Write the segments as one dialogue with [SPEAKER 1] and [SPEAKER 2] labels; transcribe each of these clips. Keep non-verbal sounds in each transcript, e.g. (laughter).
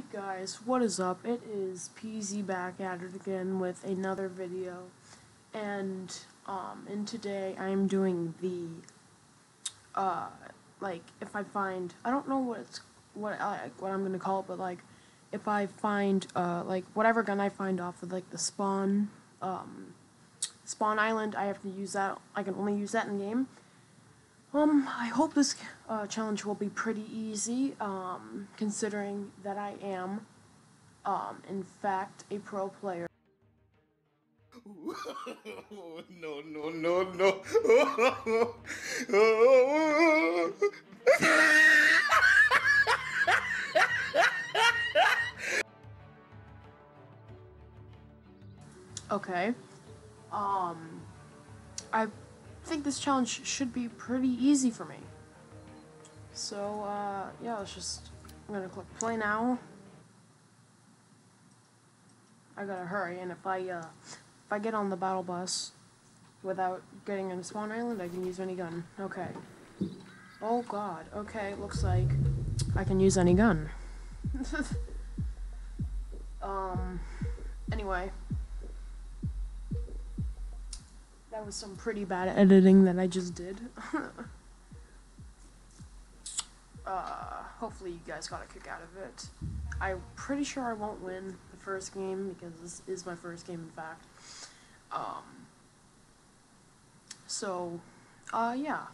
[SPEAKER 1] Hey guys, what is up? It is Peezy back at it again with another video. And um in today I'm doing the uh like if I find I don't know what it's what I what I'm to call it, but like if I find uh like whatever gun I find off of like the spawn um spawn island, I have to use that I can only use that in game. Um, I hope this uh, challenge will be pretty easy, um, considering that I am, um, in fact, a pro player. (laughs)
[SPEAKER 2] no, no, no, no. (laughs)
[SPEAKER 1] Okay. Um, I think this challenge should be pretty easy for me. So, uh, yeah, let's just, I'm gonna click play now. I gotta hurry, and if I, uh, if I get on the battle bus without getting in a spawn island, I can use any gun. Okay. Oh god, okay, looks like I can use any gun. (laughs) um, anyway. That was some pretty bad editing that I just did. (laughs) uh, hopefully you guys got a kick out of it. I'm pretty sure I won't win the first game because this is my first game in fact. Um, so, uh, yeah.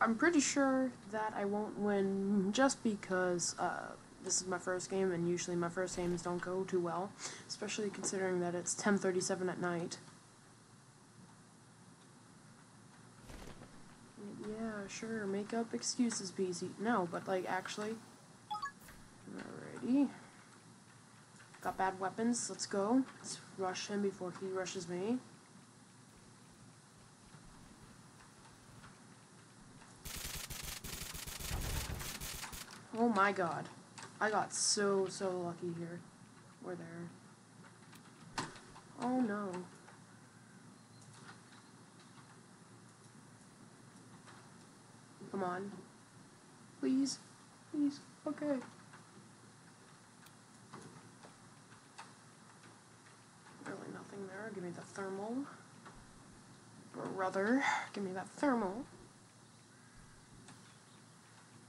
[SPEAKER 1] I'm pretty sure that I won't win just because, uh, this is my first game and usually my first games don't go too well, especially considering that it's 10:37 at night. Sure, make up excuses, Peezy. No, but like actually. Alrighty. Got bad weapons, let's go. Let's rush him before he rushes me. Oh my god. I got so, so lucky here. We're there. Oh no. Come on. Please. Please. Okay. Really nothing there. Give me the thermal. Brother. Give me that thermal.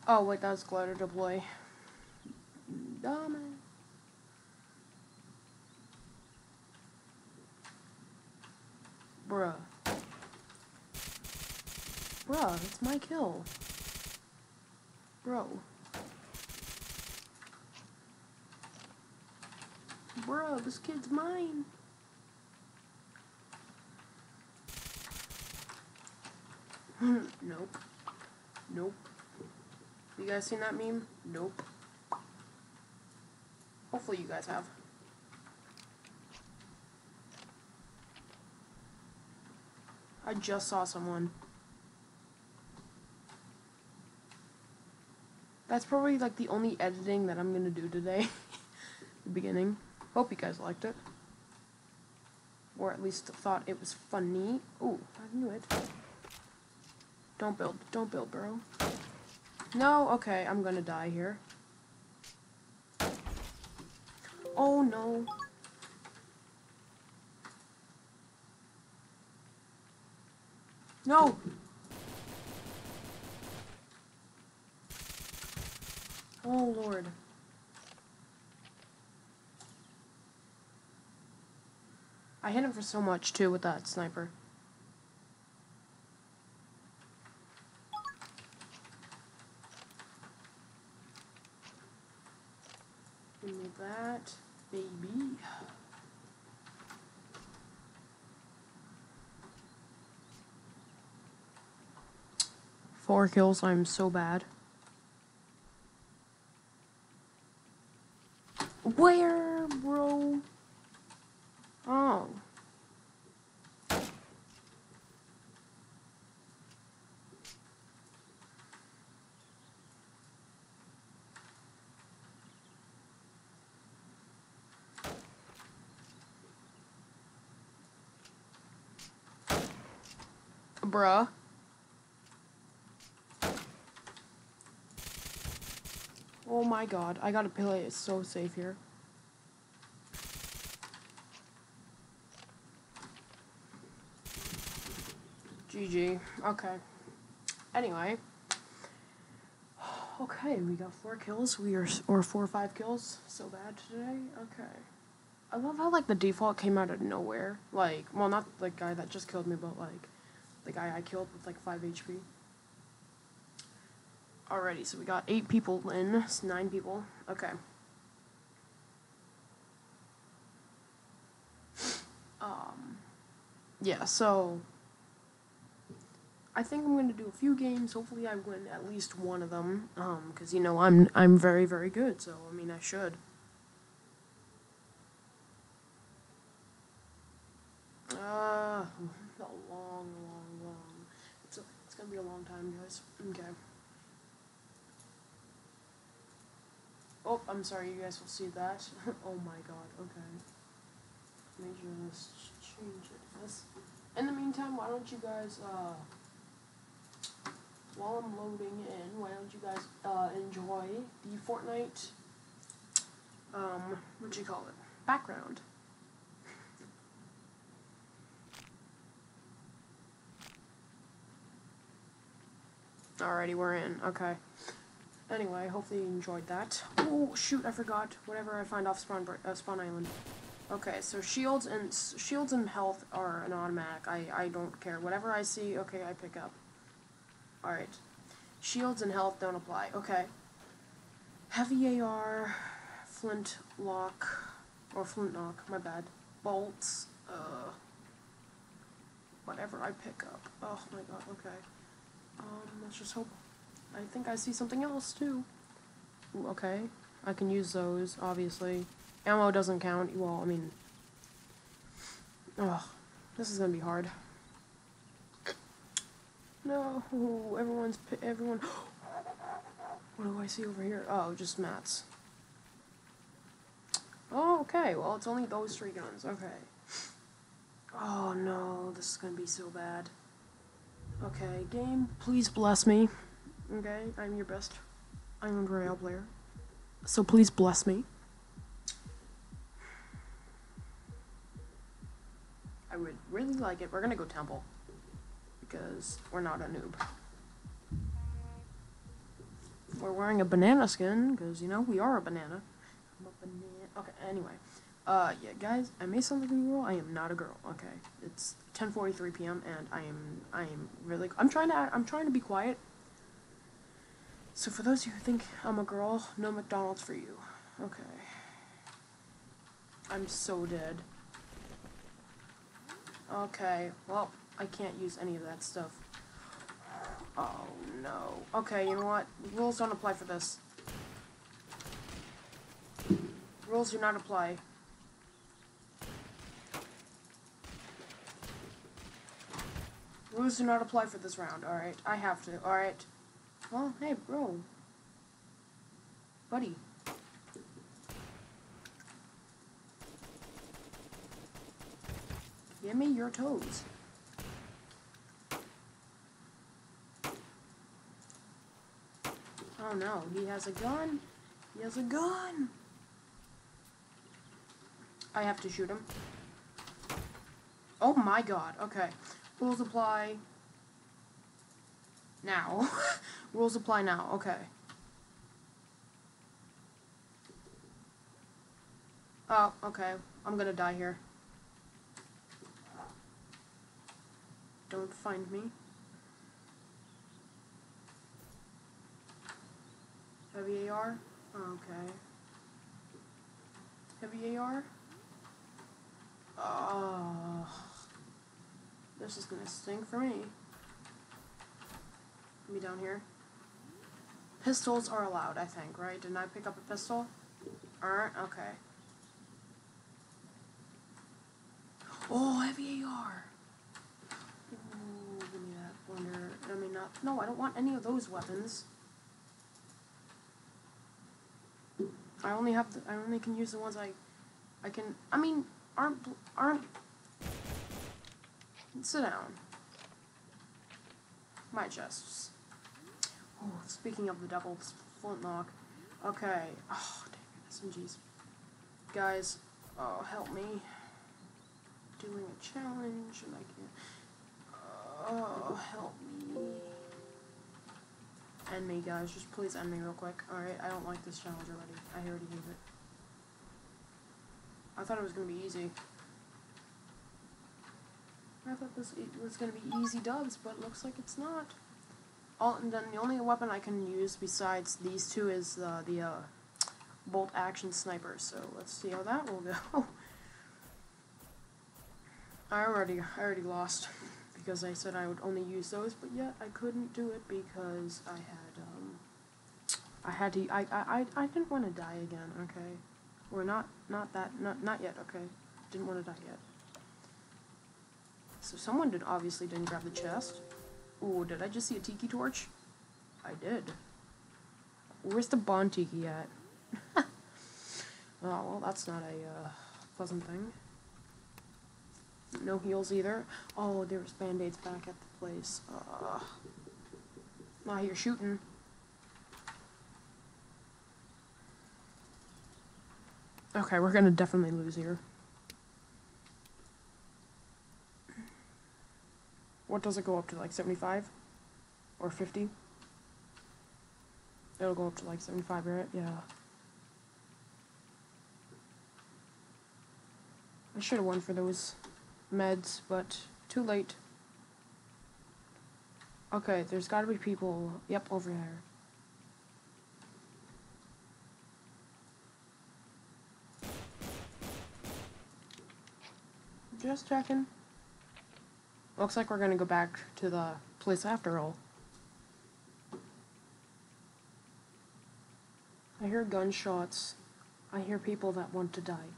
[SPEAKER 1] Oh, wait, that's glider deploy. Dumb. Bruh. Bruh, it's my kill. Bro. Bro, this kid's mine. (laughs) nope. Nope. You guys seen that meme? Nope. Hopefully you guys have. I just saw someone. That's probably like the only editing that I'm gonna do today. (laughs) the beginning. Hope you guys liked it. Or at least thought it was funny. Ooh, I knew it. Don't build. Don't build, bro. No? Okay, I'm gonna die here. Oh no. No! Oh lord. I hit him for so much too with that sniper. Give me that, baby. Four kills, I'm so bad. Where, bro? Oh. Bruh. Oh my god, I gotta play it so safe here. GG. Okay. Anyway. (sighs) Okay, we got four kills. We are, or four or five kills. So bad today. Okay. I love how like the default came out of nowhere. Like, well, not the guy that just killed me, but like the guy I killed with like five HP. Alrighty, so we got eight people in. It's nine people. Okay. Um. Yeah. So. I think I'm going to do a few games. Hopefully, I win at least one of them. Um, because you know I'm I'm very very good. So I mean I should. Uh, a long, long, long. It's a, it's gonna be a long time, guys. Okay. Oh, I'm sorry. You guys will see that. (laughs) oh my god. Okay. Let me just change it. This. In the meantime, why don't you guys uh while I'm loading in, why don't you guys uh, enjoy the Fortnite, um, what do you call it, background. Alrighty, we're in. Okay. Anyway, hopefully you enjoyed that. Oh, shoot, I forgot. Whatever I find off Spawn, uh, spawn Island. Okay, so shields and shields and health are an automatic. I, I don't care. Whatever I see, okay, I pick up. Alright. Shields and health don't apply. Okay. Heavy AR, flint lock, or flint knock, my bad. Bolts, uh, whatever I pick up. Oh my god, okay. Um, let's just hope. I think I see something else too. Ooh, okay. I can use those, obviously. Ammo doesn't count. Well, I mean... Oh, this is gonna be hard. No, everyone's everyone. (gasps) What do I see over here? Oh, just mats. Oh, okay. Well, it's only those three guns. Okay. Oh no, this is gonna be so bad. Okay, game, please bless me. Okay, I'm your best Island Royale player. So please bless me. I would really like it. We're gonna go temple because we're not a noob. We're wearing a banana skin because, you know, we are a banana. I'm a banana. Okay, anyway. Uh, yeah, guys, I may sound like a girl. I am not a girl. Okay, it's 10:43 p.m. and I am I am really I'm trying to I'm trying to be quiet. So for those of you who think I'm a girl, no McDonald's for you. Okay. I'm so dead. Okay, well, I can't use any of that stuff. Oh, no. Okay, you know what? Rules don't apply for this. Rules do not apply. Rules do not apply for this round, alright? I have to, alright? Well, hey, bro. Buddy. Give me your toes. Oh no, he has a gun. He has a gun. I have to shoot him. Oh my god, okay. Rules apply now. (laughs) Rules apply now, okay. Oh, okay. I'm gonna die here. Don't find me. Heavy AR? Okay. Heavy AR? Oh. Ah. This is gonna stink for me. Let me down here. Pistols are allowed, I think, right? Didn't I pick up a pistol? Alright, okay. Oh, heavy AR! Ooh, give me that wonder. I mean, not. No, I don't want any of those weapons. I only have. The, I only can use the ones I. I can. I mean, aren't aren't. Sit down. My chests. Oh, speaking of the double flintlock, Okay. Oh, dang it, SMGs. Guys, oh, help me. Doing a challenge and I can't. Oh, help me. End me, guys. Just please end me real quick. Alright, I don't like this challenge already. I already hate it. I thought it was gonna be easy. I thought this was gonna be easy dubs, but looks like it's not. All, and then the only weapon I can use besides these two is the the uh, bolt action sniper. So let's see how that will go. (laughs) I already I already lost because I said I would only use those, but yet I couldn't do it because I had um I had to I I I, I didn't want to die again. Okay, or not not that not not yet. Okay, didn't want to die yet. So someone did obviously didn't grab the chest. Ooh, did I just see a tiki torch? I did. Where's the Bond tiki at? (laughs) oh, well, that's not a uh, pleasant thing. No heals either. Oh, there's band-aids back at the place. Uh, now you're shooting. Okay, we're gonna definitely lose here. What does it go up to, like 75? Or 50? It'll go up to like 75, right? Yeah. I should have won for those meds, but too late. Okay, there's gotta be people, yep, over there. Just checking. Looks like we're gonna go back to the place after all. I hear gunshots. I hear people that want to die.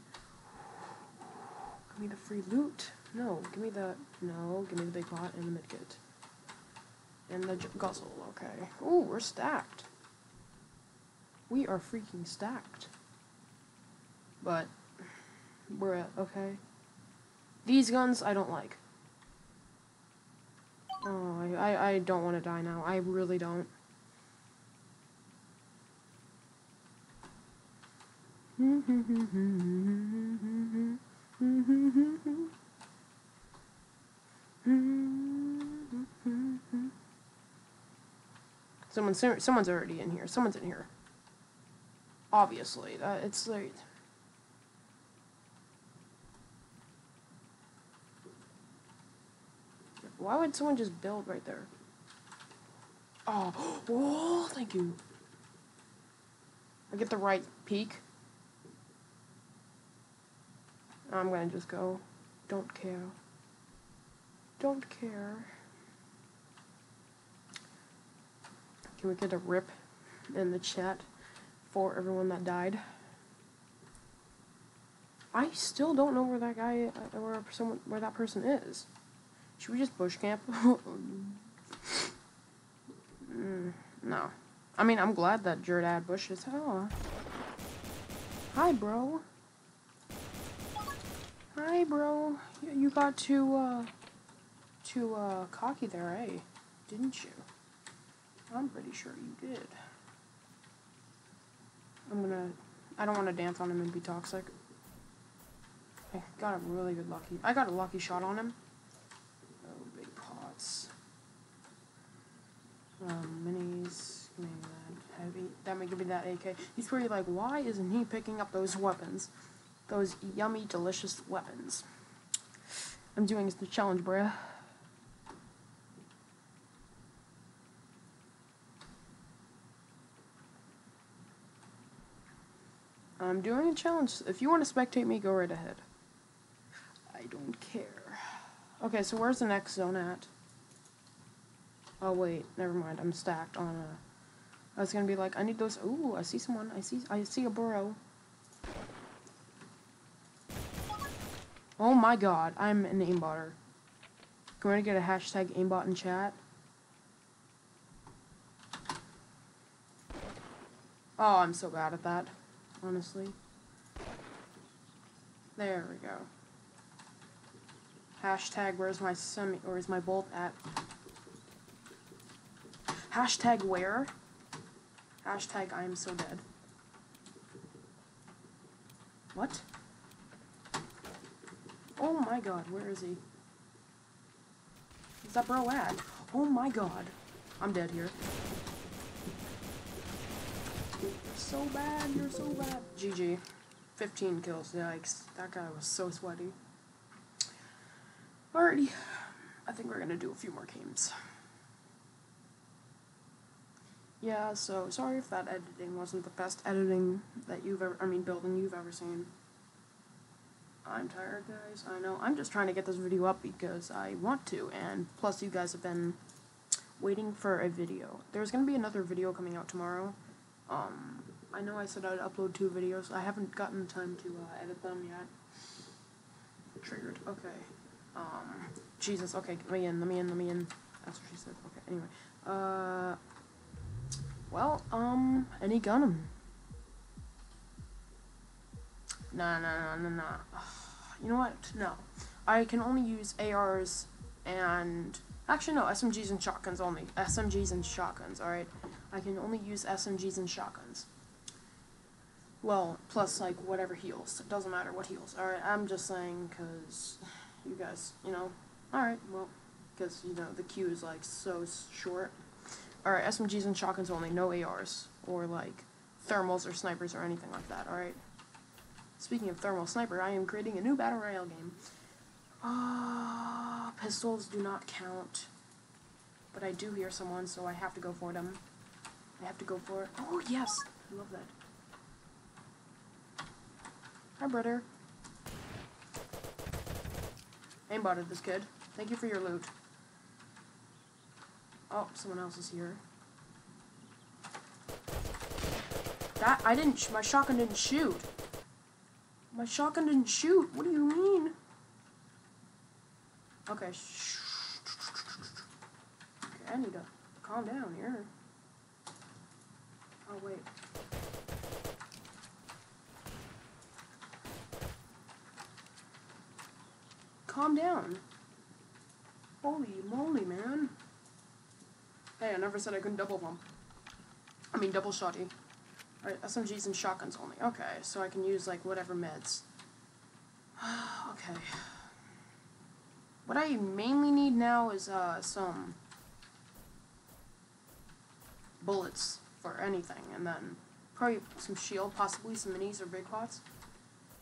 [SPEAKER 1] Give me the free loot. No, give me the no. Give me the big pot and the midget. And the guzzle. Okay. Ooh, we're stacked. We are freaking stacked. But we're okay. These guns I don't like. Oh, I, I, don't want to die now. I really don't. Someone's someone's already in here. Someone's in here. Obviously, that it's like. Why would someone just build right there? Oh, (gasps) oh, thank you. I get the right peak. I'm gonna just go. Don't care. Don't care. Can we get a rip in the chat for everyone that died? I still don't know where that guy, uh, where someone, where that person is. Should we just bush camp? (laughs) mm, no. I mean, I'm glad that Jared had bushes. Oh. Hi, bro. Hi, bro. You- You got too, uh, too, uh, cocky there, eh? Didn't you? I'm pretty sure you did. I'm gonna... I don't want to dance on him and be toxic. I got a really good lucky... I got a lucky shot on him. Oh, big pots. Um, minis. Me that heavy. That may give me that AK. He's pretty like, why isn't he picking up those weapons? Those yummy, delicious weapons. I'm doing the challenge, bruh. I'm doing a challenge. If you want to spectate me, go right ahead. I don't care. Okay, so where's the next zone at? Oh wait, never mind. I'm stacked on a. I was gonna be like, I need those. Ooh, I see someone. I see. I see a burrow. Oh my god, I'm an aimbotter. Can we get a hashtag aimbot in chat? Oh, I'm so bad at that, honestly. There we go. Hashtag where's my semi where's my bolt at? Hashtag where? Hashtag I am so dead. What? Oh my god, where is he? Where's that bro at? Oh my god. I'm dead here. You're so bad, you're so bad. GG. 15 kills, yikes. That guy was so sweaty. Alrighty. I think we're gonna do a few more games. Yeah, so sorry if that editing wasn't the best editing that you've ever, I mean, building you've ever seen. I'm tired, guys. I know. I'm just trying to get this video up because I want to, and plus you guys have been waiting for a video. There's gonna be another video coming out tomorrow. Um, I know I said I'd upload two videos. I haven't gotten the time to uh, edit them yet. Triggered. Okay. Um, Jesus. Okay, let me in. Let me in. Let me in. That's what she said. Okay. Anyway. Uh. Well, um, any gun? Nah, nah, nah, nah, nah. You know what? No. I can only use ARs and... Actually, no, SMGs and shotguns only. SMGs and shotguns, alright? I can only use SMGs and shotguns. Well, plus, like, whatever heals. It doesn't matter what heals. Alright, I'm just saying, because you guys, you know. Alright, well, because, you know, the queue is, like, so short. Alright, SMGs and shotguns only, no ARs. Or, like, thermals or snipers or anything like that, alright? Speaking of thermal sniper, I am creating a new battle royale game. Ah, uh, pistols do not count. But I do hear someone, so I have to go for them. I have to go for it. Oh, yes! I love that. Hi, brother. Aimbotted this kid. Thank you for your loot. Oh, someone else is here. That, I didn't, my shotgun didn't shoot. My shotgun didn't shoot. What do you mean? Okay. Okay, I need to calm down here. Oh, wait. Calm down. Holy moly, man. Hey, I never said I couldn't double pump. I mean, double shotty. Alright, SMGs and shotguns only. Okay, so I can use, like, whatever meds. (sighs) okay. What I mainly need now is, uh, some bullets for anything, and then probably some shield, possibly some minis or big pots.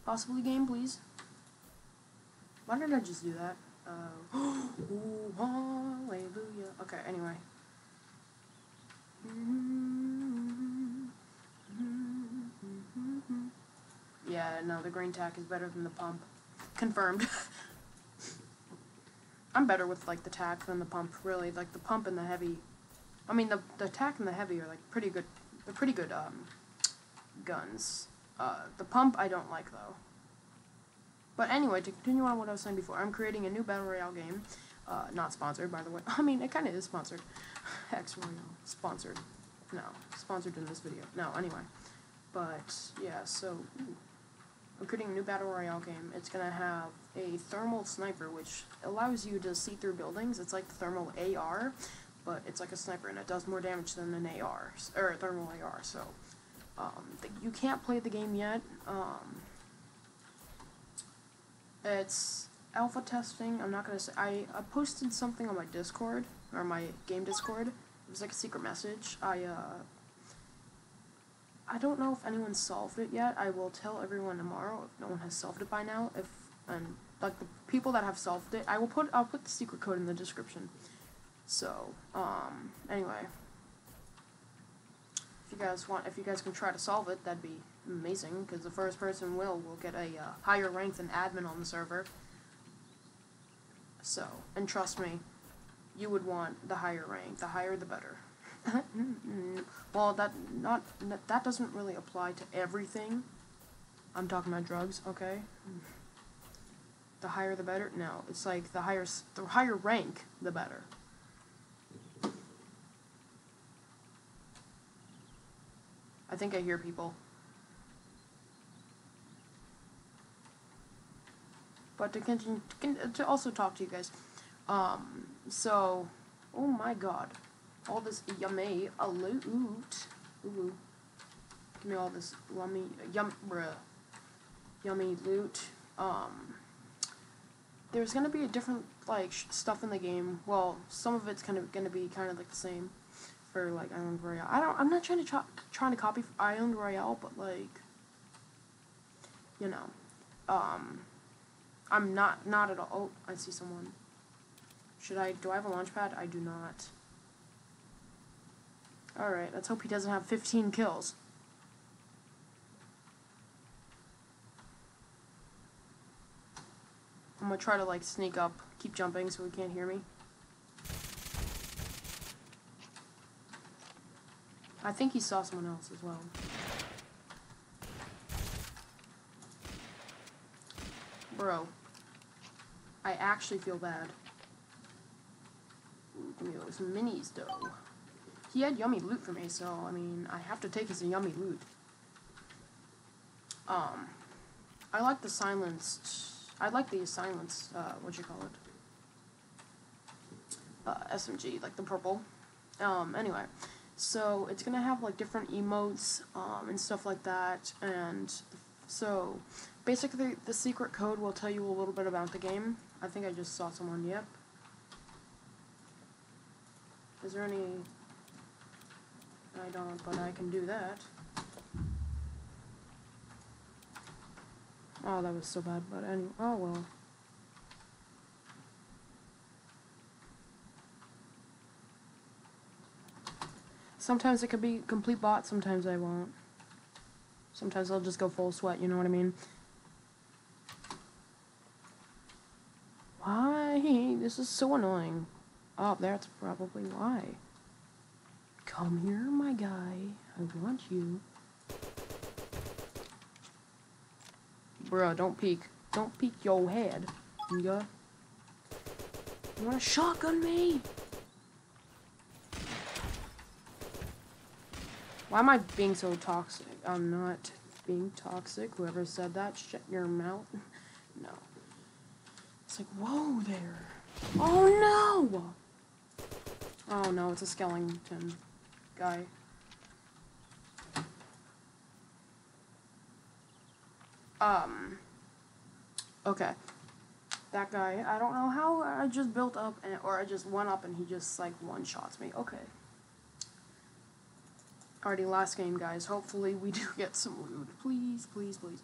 [SPEAKER 1] Possibly game, please. Why did I just do that? Uh, (gasps) ooh, hallelujah. Okay, anyway. Yeah, no, the green tack is better than the pump. Confirmed. I'm better with, like, the tack than the pump, really. Like, the pump and the heavy... I mean, the, the tack and the heavy are, like, pretty good... They're pretty good, um, guns. Uh, the pump I don't like, though. But anyway, to continue on what I was saying before, I'm creating a new Battle Royale game. Uh, not sponsored, by the way. (laughs) I mean, it kind of is sponsored. (laughs) X Royale. Sponsored. No. Sponsored in this video. No, anyway. But, yeah, so... Ooh. I'm creating a new Battle Royale game. It's going to have a thermal sniper, which allows you to see through buildings. It's like the thermal AR, but it's like a sniper, and it does more damage than an AR, or a thermal AR, so... Um, you can't play the game yet. Um, it's alpha testing. I'm not gonna say. I, I posted something on my Discord or my game Discord. It was like a secret message. I uh. I don't know if anyone solved it yet. I will tell everyone tomorrow if no one has solved it by now. If and like the people that have solved it, I will put I'll put the secret code in the description. So um anyway, if you guys want, if you guys can try to solve it, that'd be amazing. Because the first person will will get a uh, higher rank than admin on the server. So, and trust me, you would want the higher rank. The higher, the better. (laughs) well, that not that doesn't really apply to everything. I'm talking about drugs, okay? The higher, the better. No, it's like the higher the higher rank, the better. I think I hear people. But to continue, to also talk to you guys, um, so, oh my god, all this yummy a loot, ooh, give me all this yummy, yum, bruh, yummy loot. Um, there's gonna be a different like stuff in the game. Well, some of it's kind of gonna be kind of like the same for like Island Royale. I don't. I'm not trying to try, trying to copy Island Royale, but like, you know, um, I'm not not at all. Oh, I see someone. Should I? Do I have a launch pad? I do not. All right. Let's hope he doesn't have 15 kills. I'm gonna try to like sneak up, keep jumping so he can't hear me. I think he saw someone else as well. Bro. I actually feel bad. Give me those minis though. He had yummy loot for me, so I mean I have to take his yummy loot. Um I like the silenced I like the silenced uh what you call it? Uh SMG, like the purple. Um anyway. So it's gonna have like different emotes um, and stuff like that, and so basically the secret code will tell you a little bit about the game. I think I just saw someone. Yep. Is there any? I don't, but I can do that. Oh, that was so bad, but anyway. Oh well. Sometimes it could be complete bot, sometimes I won't. Sometimes I'll just go full sweat, you know what I mean? Why? This is so annoying. Oh, that's probably why. Come here, my guy. I want you. Bruh, don't peek. Don't peek your head. Yeah. You wanna shotgun me? Why am I being so toxic? I'm not being toxic. Whoever said that, shut your mouth. (laughs) No. It's like, whoa there. Oh no! Oh no, it's a skeleton guy. Um. Okay. That guy, I don't know how I just built up, and, or I just went up and he just like one shots me. Okay. Already last game, guys. Hopefully we do get some loot. Please, please, please.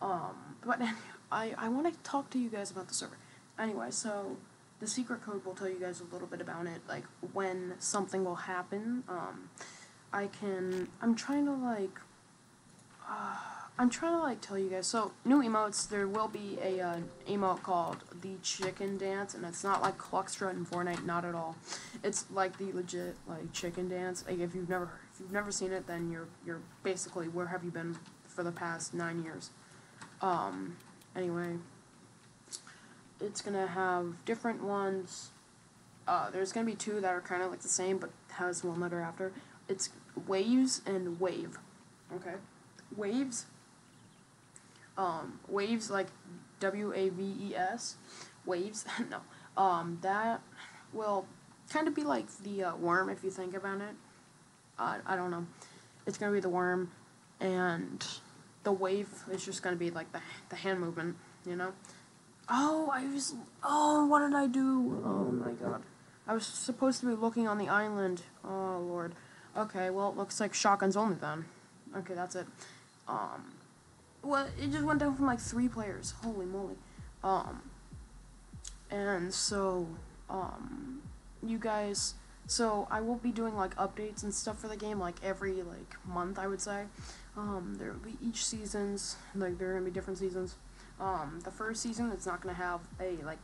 [SPEAKER 1] Um, but (laughs) I, I want to talk to you guys about the server. Anyway, so the secret code will tell you guys a little bit about it, like when something will happen. Um, I can, I'm trying to like, uh, I'm trying to like tell you guys. So new emotes, there will be a uh, emote called the chicken dance, and it's not like Cluckstrut in Fortnite, not at all. It's like the legit like chicken dance. Like if you've never if you've never seen it, then you're you're basically where have you been for the past nine years? Um, anyway, it's gonna have different ones. Uh, there's gonna be two that are kind of like the same, but has one letter after. It's waves and wave. Okay, waves. Um, waves like W A V E S, waves. (laughs) no, um, that will kind of be like the uh, worm if you think about it. Uh, I don't know. It's gonna be the worm, and the wave is just gonna be like the the hand movement, you know. Oh, I was. Oh, what did I do? Oh my god. I was supposed to be looking on the island. Oh lord. Okay, well it looks like shotguns only then. Okay, that's it. Um, well, it just went down from like three players. Holy moly. Um, and so, um, you guys. So I will be doing like updates and stuff for the game like every like month I would say. Um, there will be each seasons like there are gonna be different seasons. Um, the first season it's not gonna have a like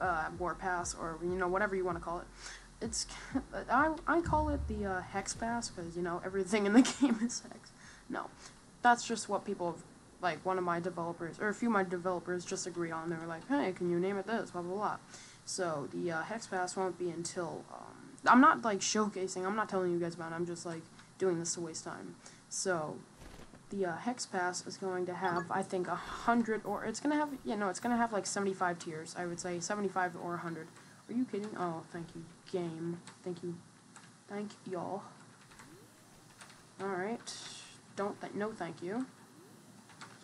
[SPEAKER 1] uh, war pass or you know whatever you want to call it. It's I I call it the uh, hex pass because you know everything in the (laughs) game is hex. No, that's just what people have, like one of my developers or a few of my developers just agree on. They were like, hey, can you name it this? Blah blah blah. So the uh, hex pass won't be until um, I'm not like showcasing. I'm not telling you guys about it. I'm just like doing this to waste time. So the uh, hex pass is going to have I think a hundred or it's gonna have yeah no it's gonna have like 75 tiers. I would say 75 or 100. Are you kidding? Oh, thank you, game. Thank you, thank y'all. All right, don't th no thank you.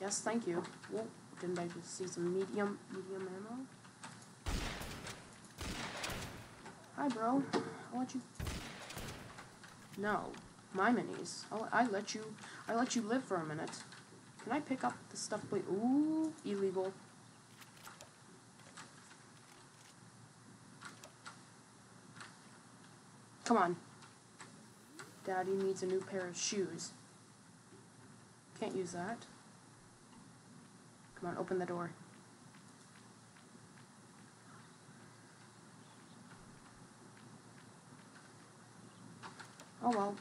[SPEAKER 1] Yes, thank you. Whoa, didn't I just see some medium, medium ammo? Hi, bro. I'll let you. No, my minis. I'll, I let you. I let you live for a minute. Can I pick up the stuff, please? Ooh, illegal. Come on. Daddy needs a new pair of shoes. Can't use that. Come on, open the door. Oh well.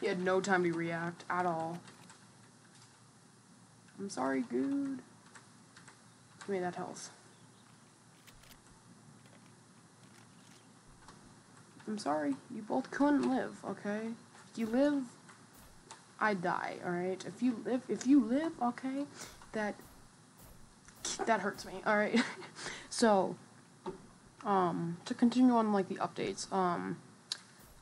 [SPEAKER 1] He had no time to react at all. I'm sorry, dude. Give me that health. I'm sorry. You both couldn't live, okay? You live, I die, alright? If you live, if you live, okay, that, that hurts me, alright? (laughs) so, um, to continue on, like, the updates, um,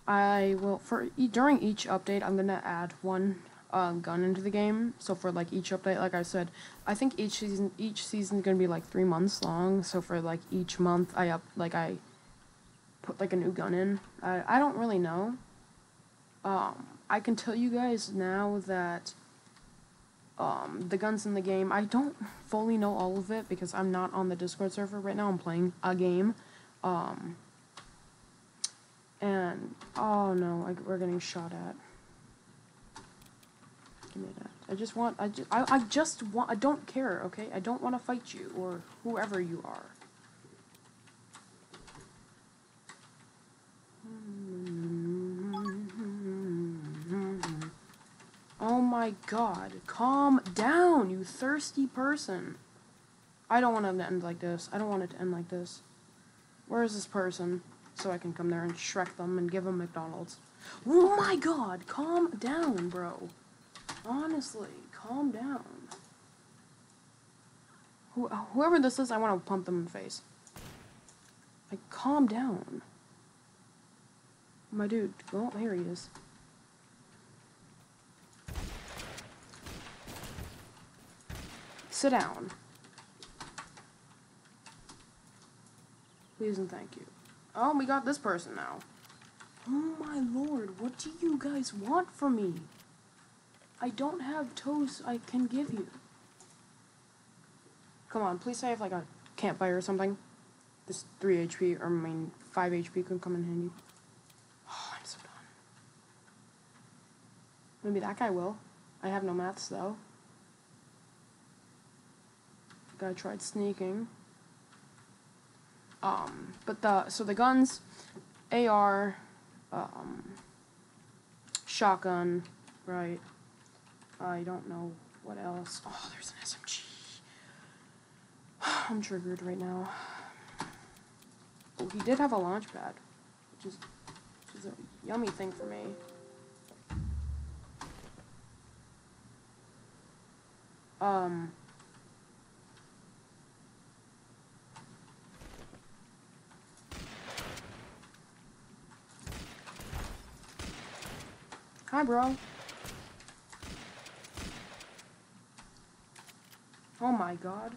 [SPEAKER 1] I will, for, during each update, I'm gonna add one, um, gun into the game. So for, like, each update, like I said, I think each season, each season's gonna be, like, three months long. So for, like, each month, I up, like, I put, like, a new gun in. I, I don't really know. Um, I can tell you guys now that, um, the guns in the game, I don't fully know all of it because I'm not on the Discord server right now. I'm playing a game. Um, and, oh no, I, we're getting shot at. Give me that. I just want, I just, I, I just want, I don't care, okay? I don't want to fight you, or whoever you are. Oh my god, calm down, you thirsty person. I don't want it to end like this. I don't want it to end like this. Where is this person? So I can come there and Shrek them and give them McDonald's. Oh my god, calm down, bro. Honestly, calm down. Wh whoever this is, I want to pump them in the face. Like, calm down. My dude, oh, here he is. Sit down. Please and thank you. Oh, we got this person now. Oh my lord, what do you guys want from me? I don't have toes I can give you. Come on, please say I have like a campfire or something. This 3 HP, or I mean 5 HP could come in handy. Oh, I'm so done. Maybe that guy will. I have no maths though. Guy tried sneaking. Um, but the so the guns, AR, um, shotgun, right? I don't know what else. Oh, there's an SMG. (sighs) I'm triggered right now. Oh, he did have a launch pad, which is, which is a yummy thing for me. Um. Hi, bro. Oh my god.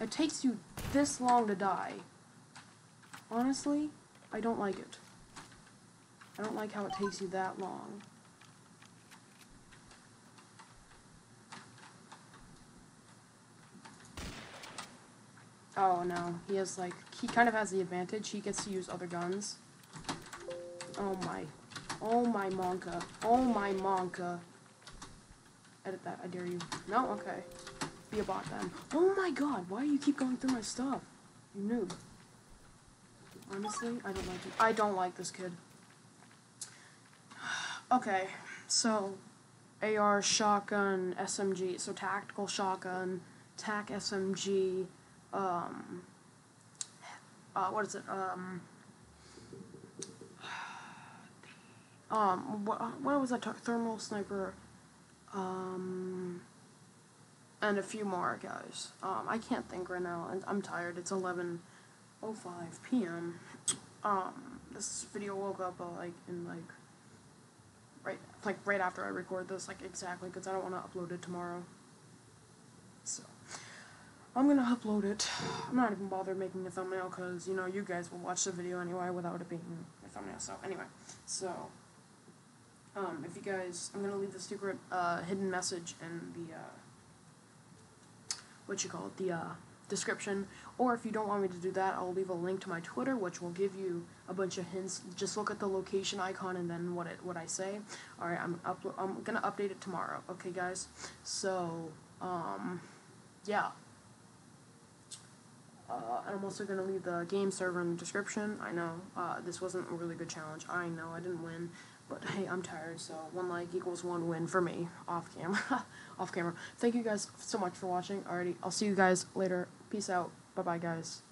[SPEAKER 1] It takes you this long to die. Honestly, I don't like it. I don't like how it takes you that long. Oh no, he has like, he kind of has the advantage. He gets to use other guns. Oh my. Oh my Monka. Oh my Monka. Edit that, I dare you. No? Okay. Be a bot then. Oh my god, why do you keep going through my stuff? You noob. Honestly, I don't like it. I don't like this kid. (sighs) Okay, so AR, shotgun, SMG, so tactical shotgun, TAC SMG, um, uh, what is it, um, um, what, what was that, thermal sniper, um, and a few more guys. Um, I can't think right now, and I'm tired, it's 11.05 p.m., um, this video woke up, uh, like, in, like, right, like right after I record this, like exactly, because I don't want to upload it tomorrow. So, I'm gonna upload it. I'm not even bothered making a thumbnail because, you know, you guys will watch the video anyway without it being a thumbnail. So, anyway, so, um, if you guys, I'm gonna leave the secret, uh, hidden message in the, uh, what you call it, the, uh, description. Or if you don't want me to do that, I'll leave a link to my Twitter, which will give you a bunch of hints. Just look at the location icon and then what it, what I say. Alright, I'm uplo- I'm gonna update it tomorrow, okay guys? So, um, yeah. Uh, and I'm also gonna leave the game server in the description. I know, uh, this wasn't a really good challenge. I know I didn't win, but hey, I'm tired, so one like equals one win for me off camera. (laughs) off camera. Thank you guys so much for watching. Alrighty, I'll see you guys later. Peace out. Bye bye, guys.